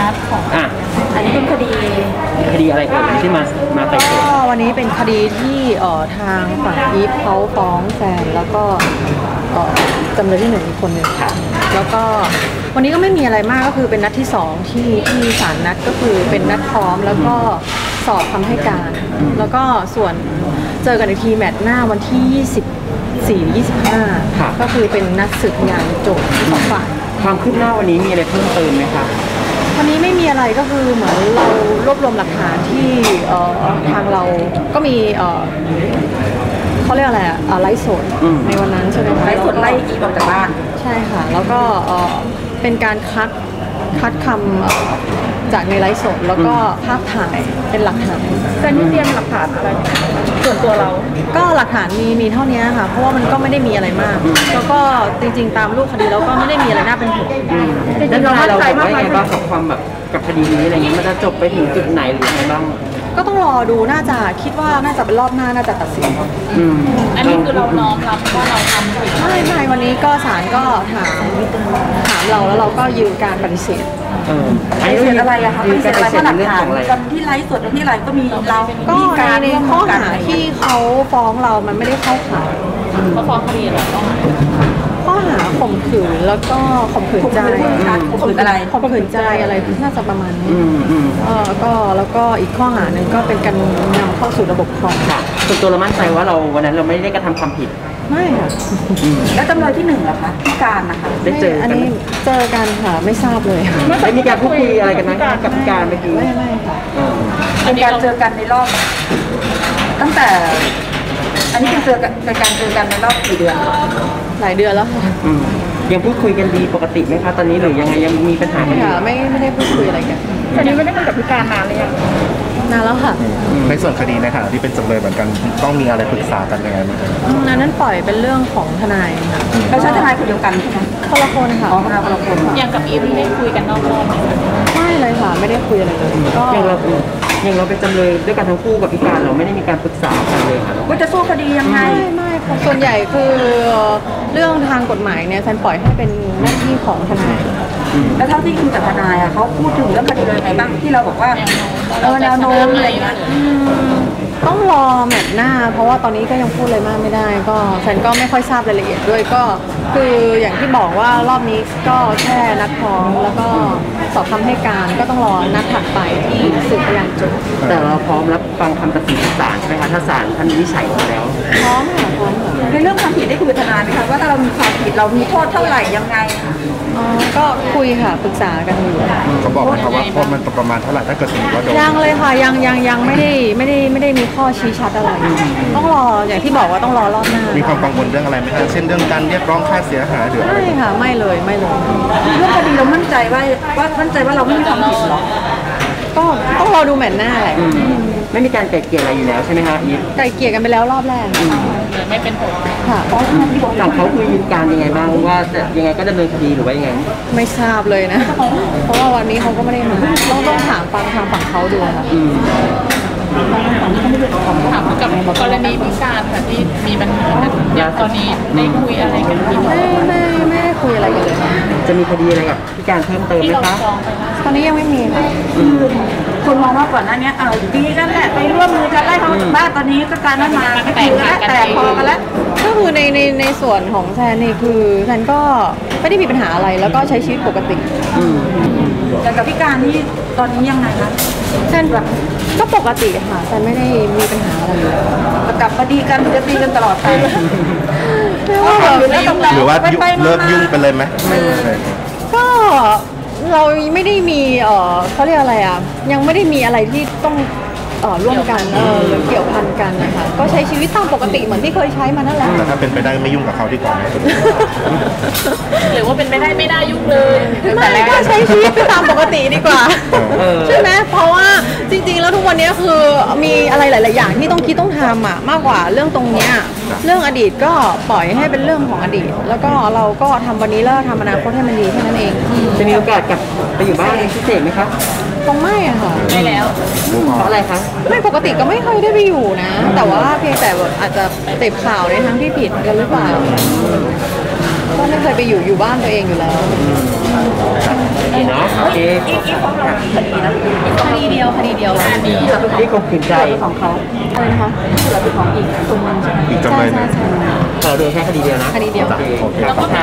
นัดของอะอันนี้เป็นคดีคดีอะไรเอ่ยที่มามาไต่สวนก็วันนี้เป็นคดีที่เอ่อทางฝั่งอีฟเขาฟ้องแซนแล้วก็เอ่อจำเลยที่หนึ่งอีกคนหนึ่งค่ะ แล้วก็วันนี้ก็ไม่มีอะไรมากก็คือเป็นนัดที่สองที่ที่ศาลนัดก็คือเป็นนัดพร้อมแล้วก็สอบคำให้การ แล้วก็ส่วนเจอกันอีกทีแมตช์หน้าวันที่ 24 25 ก็คือเป็นนัดสืบพยานโจทย์ทั้งสองฝ่าย ความคืบหน้าวันนี้มีอะไรเพิ่มเติมไหมคะ วันนี้ไม่มีอะไรก็คือเหมือนเรารวบรวมหลักฐานที่เอ่อทางเราก็มีเอ่อเขาเรียกอะไรอะอะไลฟ์สดในวันนั้นใช่ไหมคะไล่สดไล่อีออกจากบ้าน ใช่ค่ะ แล้วก็เอ่อเป็นการคัดคัดคำเอ่อจากในไลฟ์สดแล้วก็ภาพถ่ายเป็นหลักฐาน แต่นี่เตรียมหลักฐานอะไร ส่วนตัวเรา ก็หลักฐานมีมีเท่านี้ค่ะ เพราะว่ามันก็ไม่ได้มีอะไรมาก แล้วก็จริง ๆ ตามรูปคดีแล้วก็ไม่ได้มีอะไรน่าเป็นห่วงแล้วทนายเราบอกว่าไงบ้างกับความแบบกับคดีนี้อะไรเงี้ยมันจะจบไปถึงจุดไหนหรือยังไงบ้าง ก็ต้องรอดูน่าจะคิดว่าน่าจะเป็นรอบหน้าน่าจะตัดสินอืมอันนี้คือเราน้อมรับว่าเราทำผิดไม่ไม่วันนี้ก็ศาลก็ถามถามเราแล้วเราก็ยืนการปฏิเสธเออปฏิเสธอะไรอะคะปยืนฏิเสการธปอะไรฏิเสธเพราะหลักเรื่องฐาขนองอะไรวันที่ไลฟ์สดวันที่อะไรก็มีเราก็มีในการในร่วมข้อกันหาที่เขาฟ้องเรามันไม่ได้เข้าข่ายเขาฟ้องคดีอะไรต้องหาข้อหาข่มขืนแล้วก็ข่มขืนใจข่มขืนอะไรข่มขืนใจอะไรน่าจะประมาณนี้อืมอืมเออก็แล้วก็อีกข้อหาหนึ่งก็เป็นการนำเข้าสู่ระบบคอมค่ะส่วนตัวเรามั่นใจว่าเราวันนั้นเราไม่ได้กระทำความผิดไม่ค่ะแล้วจำเลยที่หนึ่งเหรอคะพี่การนะคะได้เจออักันไหมนี้เจอกันค่ะไม่ทราบเลยได้มีการพูดคุยอะไรกันไหมกับพี่การเมื่อกี้ไม่ไม่ค่ะเออเป็นการเจอกันในรอบ ตั้งแต่ อันนี้เป็นเจอกันเป็นการเจอกันในรอบกี่เดือนคะหลายเดือนแล้วค่ะอืมยังพูดคุยกันดีปกติไหมคะตอนนี้หรือยังไงยังมีปัญหากันอยู่ค่ะไม่ไม่ได้พูดคุยอะไรกันอันนี้ไม่ได้คุยกับพี่การนานเลยยังนานแล้วค่ะในส่วนคดีในฐานะที่เป็นจำเลยเหมือนกันต้องมีอะไรปรึกษากันยังไงบ้างครับอืมอันนั้นปล่อยเป็นเรื่องของทนายค่ะเราใช้ทนายคนเดียวกันใช่ไหมคนละคนค่ะอ๋อทนายคนละคนค่ะอย่างกับอีฟได้คุยกันนอกรอบไหมคะไม่เลยค่ะ ไม่ได้คุยอะไรเลยก็อย่างเรา อย่างเราเป็นจำเลยด้วยกันทั้งคู่กับพี่การเราไม่ได้มีการปรึกษากันเลยค่ะว่าจะสู้คดียังไง ไม่ไม่ค่ะส่วนใหญ่คือเรื่องทางกฎหมายเนี่ยฉันปล่อยให้เป็นหน้าที่ของทนาย แล้วเท่าที่คุยกับทนายอะเขาพูดถึงเรื่องคดีเลยไงบ้างที่เราบอกว่าเออแนวโน้มอะไรอย่างเงี้ยต้องรอแมตช์หน้า เพราะว่าตอนนี้ก็ยังพูดอะไรมากไม่ได้ ก็ฉันก็ไม่ค่อยทราบรายละเอียดด้วยก็คืออย่างที่บอกว่ารอบนี้ก็แค่นัดฟ้องแล้วก็สอบคำให้การก็ต้องรอนัดถัดไปที่สืบพยานโจทย์แต่เราพร้อมรับฟังคำตัดสินของศาลใช่ไหมคะถ้าศาลท่านวินิจฉัยมาแล้ว พร้อมค่ะพร้อมค่ะ ในเรื่องความผิดได้คุยกับทนายไหมคะว่าถ้าเรามีความผิดเรามีโทษเท่าไหร่ยังไงอ๋อก็คุยค่ะปรึกษากันอยู่เขาบอกไหมครับว่าโทษมันประมาณเท่าไหร่ถ้าเกิดสมมติว่าโดนยังเลยค่ะยังยังยังไม่ได้ไม่ได้ไม่ได้มีข้อชี้ชัดอะไรต้องรออย่างที่บอกว่าต้องรอรอบหน้ามีความกังวลเรื่องอะไรไหมครับเช่นเรื่องการเรียกร้องค่าเสียหายหรืออะไรไม่ค่ะไม่เลยไม่เลยเรื่องคดีเรามั่นใจว่าว่ามั่นใจว่าเราไม่มีความผิดหรอก็ต้องรอดูแมตช์หน้าแหละอืมไม่มีการไกล่เกลี่ยอะไรอยู่แล้วใช่ไหมคะอีฟไกลเกลี่ยกันไปแล้วรอบแรกเลยไม่เป็นผลค่ะฝั่งเขาคือยืนการยังไงบ้างว่าจะยังไงก็ดำเนินคดีหรือว่ายังไงไม่ทราบเลยนะ เพราะว่าวันนี้เขาก็ไม่ได้มาต้องต้องถามฟังทางฝั่งเขาดูค่ะ อืมถามกับกรณีพิการค่ะที่มีปัญหากันอย่างตอนนี้ได้คุยอะไรกันที่ไม่ไม่ไม่ได้คุยอะไรกันเลยค่ะจะมีคดีอะไรกับพี่การเพิ่มเติมที่ไหมเราคะฟ้องไปล่าสุดตอนนี้ยังไม่มีค่ะคนมองว่าก่อนหน้านี้เออดีกันแหละไปร่วมมือกันไล่เขาออกจากบ้านตอนนี้ก็การนั้นมาไม่ถือแล้วแต่พอกันแล้วก็คือในในในส่วนของแซนนี่คือแซนก็ไม่ได้มีปัญหาอะไรแล้วก็ใช้ชีวิตปกติอืมแต่กับพี่การนี่ตอนนี้ยังไงคะแซนแบบ ก็ปกติค่ะแซนไม่ได้มีปัญหาอะไรเลยกลับมาดีกันจะตีกันตลอดไปไม่ว่าแบบหรือว่ายุเลิกยุ่งไปเลยไหมไม่ใช่ก็เราไม่ได้มีเออเขาเรียกอะไรอะ ยังไม่ได้มีอะไรที่ต้องเอ่อร่วมกันเออหรือเกี่ยวพันกันนะคะก็ใช้ชีวิตตามปกติเหมือนที่เคยใช้มานั่นแหละแต่ถ้าเป็นไปได้ไม่ยุ่งกับเขาดีกว่าไหมหรือว่าเป็นไม่ได้ไม่ได้ยุ่งเลยไม่ก็ใช้ชีวิตไปตามปกติดีกว่าเออใช่ไหมเพราะว่าจริงๆแล้ วทุกวันนี้คือมีอะไรหลาย ๆ อย่างที่ต้องคิดต้องทำอะมากกว่าเรื่องตรงเนี้ยเรื่องอดีตก็ปล่อยให้เป็นเรื่องของอดีต แล้วก็เราก็ทำวันนี้แล้วทำอนาคตให้มันดีแค่นั้นเองจะมีโอกาสกลับไปอยู่บ้านพิเศษไหมคะคงไม่อะค่ะได้แล้วเพราะอะไรคะไม่ปกติก็ไม่เคยได้ไปอยู่นะ แต่ว่าเพียงแต่แบบอาจจะเสพข่าวในทางที่ผิดกันหรือเปล่า ก็ไม่เคยไปอยู่อยู่บ้านตัวเองอยู่แล้วโอเคเนาะโอเคอีกอีกของเราคดีนะคดีเดียวคดีเดียวคดีที่ข่มขืนใจของเขาอะไรนะคะเราเป็นของอีกคนนึงใช่ไหมอีกจำเลยหนึงใช่ใช่ใช่เราโดนแค่คดีเดียวนะคดีเดียวโอเคแล้วก็มี